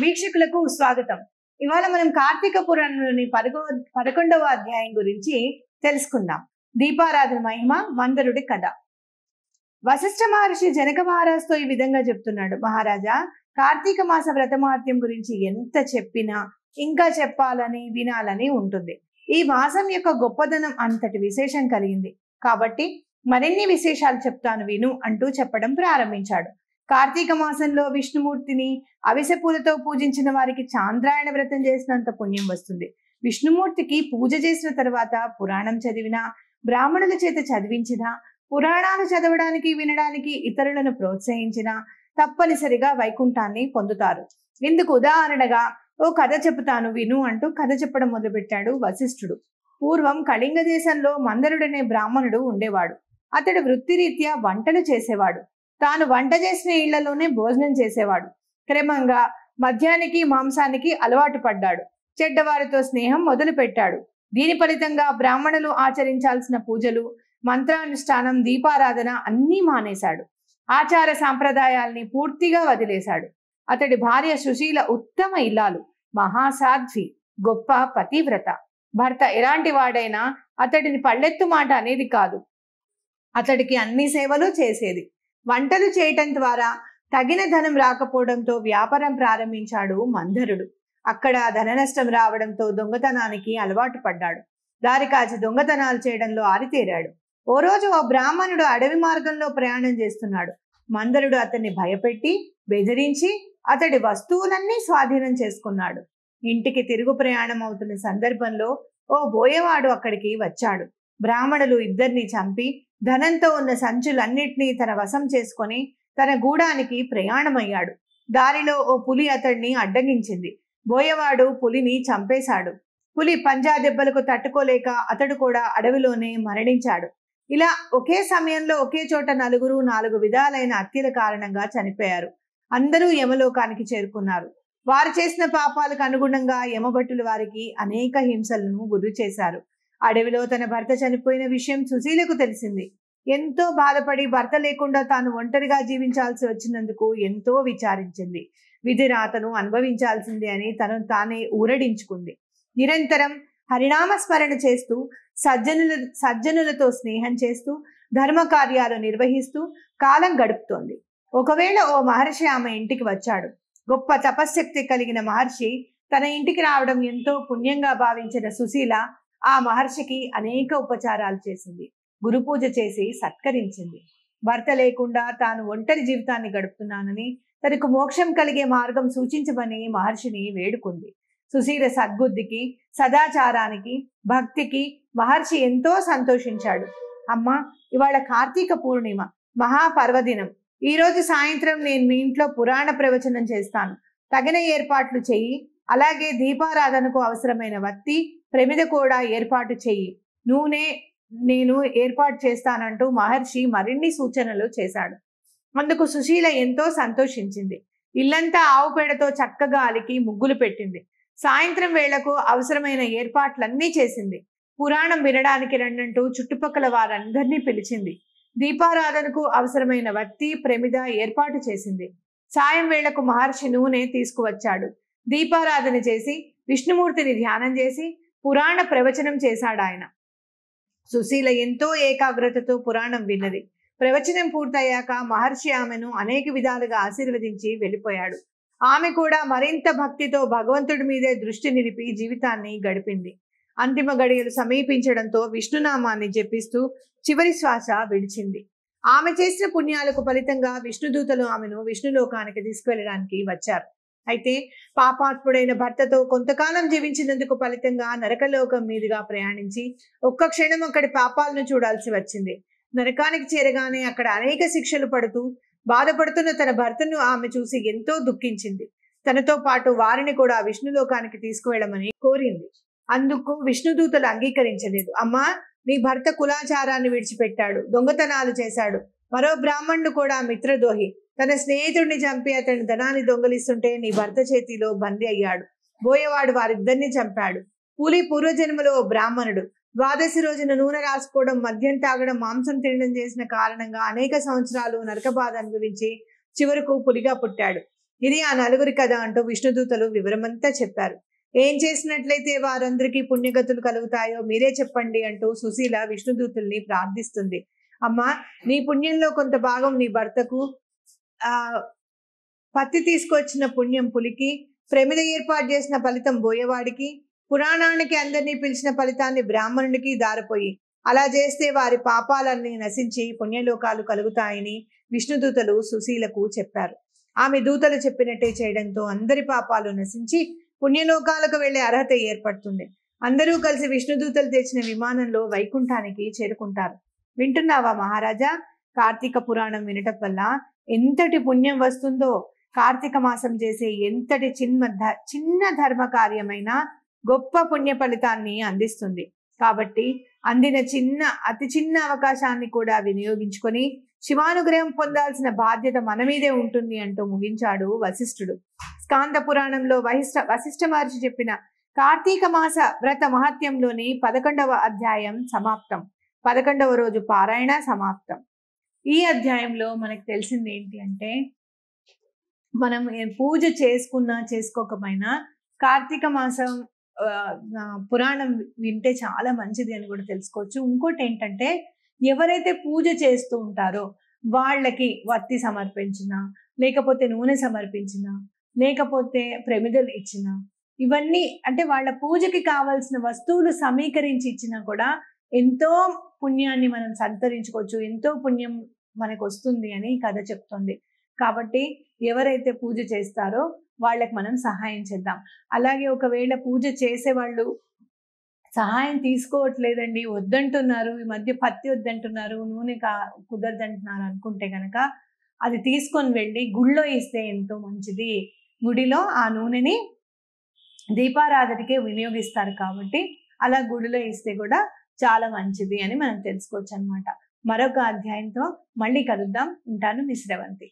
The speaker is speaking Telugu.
వీక్షకులకు స్వాగతం. ఇవాళ మనం కార్తీక పురాణంలోని పదకొ పదకొండవ అధ్యాయం గురించి తెలుసుకుందాం. దీపారాధన మహిమ మందరుడి కథ. వశిష్ఠ మహర్షి జనక మహారాజుతో ఈ విధంగా చెప్తున్నాడు. మహారాజా కార్తీక మాస వ్రతమహత్యం గురించి ఎంత చెప్పినా ఇంకా చెప్పాలని వినాలని ఉంటుంది. ఈ మాసం యొక్క గొప్పదనం అంతటి విశేషం కలిగింది. కాబట్టి మరిన్ని విశేషాలు చెప్తాను విను అంటూ చెప్పడం ప్రారంభించాడు. కార్తీక మాసంలో విష్ణుమూర్తిని అవిసెపూలతో పూజించిన వారికి చాంద్రాయణ వ్రతం చేసినంత పుణ్యం వస్తుంది. విష్ణుమూర్తికి పూజ చేసిన తర్వాత పురాణం చదివినా బ్రాహ్మణుల చేత చదివించినా పురాణాలు చదవడానికి వినడానికి ఇతరులను ప్రోత్సహించినా తప్పనిసరిగా వైకుంఠాన్ని పొందుతారు. ఇందుకు ఉదాహరణగా ఓ కథ చెబుతాను విను అంటూ కథ చెప్పడం మొదలుపెట్టాడు వశిష్ఠుడు. పూర్వం కళింగ దేశంలో మందరుడనే బ్రాహ్మణుడు ఉండేవాడు. అతడు వృత్తిరీత్యా వంటలు చేసేవాడు. తాను వంట చేసిన ఇళ్ళలోనే భోజనం చేసేవాడు. క్రమంగా మద్యానికి మాంసానికి అలవాటు పడ్డాడు. చెడ్డవారితో స్నేహం మొదలుపెట్టాడు. దీని ఫలితంగా బ్రాహ్మణులు ఆచరించాల్సిన పూజలు మంత్రానుష్ఠానం దీపారాధన అన్నీ మానేశాడు. ఆచార సాంప్రదాయాల్ని పూర్తిగా వదిలేశాడు. అతడి భార్య సుశీల ఉత్తమ ఇల్లాలు మహాసాధ్వి గొప్ప పతివ్రత. భర్త ఎలాంటి వాడైనా అతడిని పళ్ళెత్తు మాట అనేది కాదు. అతడికి అన్ని సేవలు చేసేది. వంటలు చేయటం ద్వారా తగిన ధనం రాకపోవడంతో వ్యాపారం ప్రారంభించాడు మందరుడు అక్కడ ధన నష్టం రావడంతో దొంగతనానికి అలవాటు పడ్డాడు. దారి కాచి దొంగతనాలు చేయడంలో ఆరితేరాడు. ఓ రోజు ఓ బ్రాహ్మణుడు అడవి మార్గంలో ప్రయాణం చేస్తున్నాడు. మందరుడు అతన్ని భయపెట్టి బెదిరించి అతడి వస్తువులన్నీ స్వాధీనం చేసుకున్నాడు. ఇంటికి తిరుగు ప్రయాణం అవుతున్న సందర్భంలో ఓ బోయవాడు అక్కడికి వచ్చాడు. బ్రాహ్మణులు ఇద్దరిని చంపి ధనంతో ఉన్న సంచులన్నిటినీ తన వశం చేసుకొని తన గూడానికి ప్రయాణమయ్యాడు. దారిలో ఓ పులి అతడిని అడ్డగించింది. బోయవాడు పులిని చంపేశాడు. పులి పంజా దెబ్బలకు తట్టుకోలేక అతడు కూడా అడవిలోనే మరణించాడు. ఇలా ఒకే సమయంలో ఒకే చోట నలుగురు నాలుగు విధాలైన హత్యల కారణంగా చనిపోయారు. అందరూ యమలోకానికి చేరుకున్నారు. వారు చేసిన పాపాలకు అనుగుణంగా యమభట్టులు వారికి అనేక హింసలను గురి చేశారు. అడవిలో తన భర్త చనిపోయిన విషయం సుశీలకు తెలిసింది. ఎంతో బాధపడి భర్త లేకుండా తాను ఒంటరిగా జీవించాల్సి వచ్చినందుకు ఎంతో విచారించింది. విధిన అతను అనుభవించాల్సిందే అని తను తానే ఊరడించుకుంది. నిరంతరం హరినామ స్మరణ చేస్తూ సజ్జనుల సజ్జనులతో స్నేహం చేస్తూ ధర్మ కార్యాలు నిర్వహిస్తూ కాలం గడుపుతోంది. ఒకవేళ ఓ మహర్షి ఆమె ఇంటికి వచ్చాడు. గొప్ప తపశ్శక్తి కలిగిన మహర్షి తన ఇంటికి రావడం ఎంతో పుణ్యంగా భావించిన సుశీల ఆ మహర్షికి అనేక ఉపచారాలు చేసింది. గురు పూజ చేసి సత్కరించింది. భర్త లేకుండా తాను ఒంటరి జీవితాన్ని గడుపుతున్నానని తనకు మోక్షం కలిగే మార్గం సూచించమని మహర్షిని వేడుకుంది. సుశీల సద్బుద్ధికి సదాచారానికి భక్తికి మహర్షి ఎంతో సంతోషించాడు. అమ్మా ఇవాళ కార్తీక పూర్ణిమ మహాపర్వదినం. ఈ రోజు సాయంత్రం నేను మీ ఇంట్లో పురాణ ప్రవచనం చేస్తాను. తగిన ఏర్పాట్లు చెయ్యి అలాగే దీపారాధనకు అవసరమైన వత్తి ప్రమిద కూడా ఏర్పాటు చెయ్యి. నూనె నేను ఏర్పాటు చేస్తానంటూ మహర్షి మరిన్ని సూచనలు చేశాడు. అందుకు సుశీల ఎంతో సంతోషించింది. ఇల్లంతా ఆవు పేడతో చక్కగా అలికి ముగ్గులు పెట్టింది. సాయంత్రం వేళకు అవసరమైన ఏర్పాట్లన్నీ చేసింది. పురాణం వినడానికి రండంటూ చుట్టుపక్కల వారందరినీ పిలిచింది. దీపారాధనకు అవసరమైన వత్తి ప్రమిద ఏర్పాటు చేసింది. సాయం వేళకు మహర్షి నూనె తీసుకువచ్చాడు. దీపారాధన చేసి విష్ణుమూర్తిని ధ్యానం చేసి పురాణ ప్రవచనం చేశాడు ఆయన. సుశీల ఎంతో ఏకాగ్రతతో పురాణం విన్నది. ప్రవచనం పూర్తయ్యాక మహర్షి ఆమెను అనేక విధాలుగా ఆశీర్వదించి వెళ్ళిపోయాడు. ఆమె కూడా మరింత భక్తితో భగవంతుడి మీదే దృష్టి నిలిపి జీవితాన్ని గడిపింది. అంతిమ గడియలు సమీపించడంతో విష్ణునామాన్ని జపిస్తూ చివరి శ్వాస విడిచింది. ఆమె చేసిన పుణ్యాలకు ఫలితంగా విష్ణుదూతలు ఆమెను విష్ణులోకానికి తీసుకువెళ్ళడానికి వచ్చారు. అయితే పాపాత్ముడైన భర్తతో కొంతకాలం జీవించినందుకు ఫలితంగా నరకలోకం మీదుగా ప్రయాణించి ఒక్క క్షణం అక్కడి పాపాలను చూడాల్సి వచ్చింది. నరకానికి చేరగానే అక్కడ అనేక శిక్షలు పడుతూ బాధపడుతున్న తన భర్తను ఆమె చూసి ఎంతో దుఃఖించింది. తనతో పాటు వారిని కూడా విష్ణులోకానికి తీసుకువెళ్ళమని కోరింది. అందుకు విష్ణుదూతలు అంగీకరించలేదు. అమ్మా నీ భర్త కులాచారాన్ని విడిచిపెట్టాడు దొంగతనాలు చేశాడు. మరో బ్రాహ్మణుడు కూడా మిత్రద్రోహి. తన స్నేహితుడిని చంపి అతని ధనాన్ని దొంగలిస్తుంటే నీ భర్త చేతిలో బందీ అయ్యాడు. బోయవాడు వారిద్దరిని చంపాడు. పులి పూర్వజన్మలో ఓ బ్రాహ్మణుడు. ద్వాదశి రోజున నూనె రాసుకోవడం మద్యం తాగడం మాంసం తినడం చేసిన కారణంగా అనేక సంవత్సరాలు నరకబాధ అనుభవించి చివరకు పులిగా పుట్టాడు. ఇది ఆ నలుగురి కథ అంటూ విష్ణుదూతలు వివరమంతా చెప్పారు. ఏం చేసినట్లయితే వారందరికీ పుణ్యగతులు కలుగుతాయో మీరే చెప్పండి అంటూ సుశీల విష్ణుదూతుల్ని ప్రార్థిస్తుంది. అమ్మా నీ పుణ్యంలో కొంత భాగం నీ భర్తకు పత్తి తీసుకొచ్చిన పుణ్యం పులికి ప్రమిద ఏర్పాటు చేసిన ఫలితం బోయవాడికి పురాణానికి అందరినీ పిలిచిన ఫలితాన్ని బ్రాహ్మణునికి దారిపోయి అలా చేస్తే వారి పాపాలన్నీ నశించి పుణ్యలోకాలు కలుగుతాయని విష్ణుదూతలు సుశీలకు చెప్పారు. ఆమె దూతలు చెప్పినట్టే చేయడంతో అందరి పాపాలు నశించి పుణ్యలోకాలకు వెళ్ళే అర్హత ఏర్పడుతుంది. అందరూ కలిసి విష్ణుదూతలు తెచ్చిన విమానంలో వైకుంఠానికి చేరుకుంటారు. వింటున్నావా మహారాజా? కార్తీక పురాణం వినటం వల్ల ఎంతటి పుణ్యం వస్తుందో కార్తీక మాసం చేసే ఎంతటి చిన్న చిన్న ధర్మ కార్యమైన గొప్ప పుణ్య ఫలితాన్ని అందిస్తుంది. కాబట్టి అందిన చిన్న అతి చిన్న అవకాశాన్ని కూడా వినియోగించుకొని శివానుగ్రహం పొందాల్సిన బాధ్యత మన మీదే ఉంటుంది అంటూ ముగించాడు వశిష్ఠుడు. స్కాంద పురాణంలో వహిష్ఠ వశిష్ఠ మహర్షి చెప్పిన కార్తీక మాస వ్రత మహత్యంలోని పదకొండవ అధ్యాయం సమాప్తం. పదకొండవ రోజు పారాయణ సమాప్తం. ఈ అధ్యాయంలో మనకు తెలిసింది ఏంటి అంటే మనం పూజ చేసుకున్నా చేసుకోకపోయినా కార్తీక మాసం పురాణం వింటే చాలా మంచిది అని కూడా తెలుసుకోవచ్చు. ఇంకోటి ఏంటంటే ఎవరైతే పూజ చేస్తూ ఉంటారో వాళ్ళకి వత్తి సమర్పించిన లేకపోతే నూనె సమర్పించిన లేకపోతే ప్రమిదలు ఇచ్చిన ఇవన్నీ అంటే వాళ్ళ పూజకి కావాల్సిన వస్తువులు సమీకరించి ఇచ్చినా కూడా ఎంతో పుణ్యాన్ని మనం సంతరించుకోవచ్చు ఎంతో పుణ్యం మనకు వస్తుంది అని కథ చెప్తుంది. కాబట్టి ఎవరైతే పూజ చేస్తారో వాళ్ళకి మనం సహాయం చేద్దాం. అలాగే ఒకవేళ పూజ చేసే వాళ్ళు సహాయం తీసుకోవట్లేదండి వద్దంటున్నారు ఈ మధ్య పత్తి వద్దంటున్నారు నూనె కా కుదరదంటున్నారు అనుకుంటే కనుక అది తీసుకొని వెళ్ళి గుళ్ళో ఇస్తే ఎంతో మంచిది. గుడిలో ఆ నూనెని దీపారాధనకే వినియోగిస్తారు కాబట్టి అలా గుడిలో ఇస్తే కూడా చాలా మంచిది అని మనం తెలుసుకోవచ్చు అనమాట మరొక అధ్యాయంతో మళ్ళీ కలుద్దాం. ఉంటాను మిశ్రవంతి